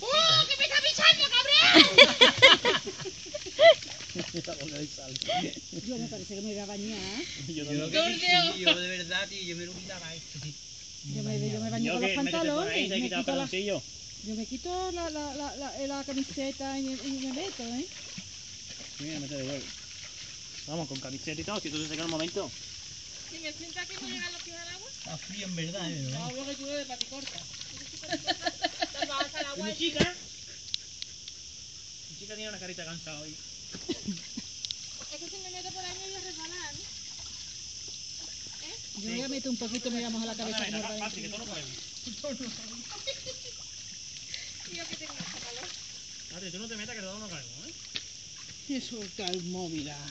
¡Oh, que me está cabrón! Yo me parece que me a bañar. Yo de verdad, tío, yo me lo quitaba esto. Yo me, yo me baño con los pantalones. te quito la, yo me quito la, camiseta y me, meto, ¿eh? Vamos, con camiseta y todo, si tú se seca en un momento. Si me sientas que no llegan los pies al agua, Está frío en verdad, ¿eh? de. te vas al agua Mi y chica. Mi chica tiene una carita cansada hoy. Es que si me meto por ahí me voy a resbalar, ¿no? Yo voy a meter un poquito, me voy a mojar la cabeza. Venga, venga, fácil, que no puedes. Y yo que tengo mucho calor. Mate, tú no te metas que te da unos cargos, ¿eh? Y suelta el móvil. ah.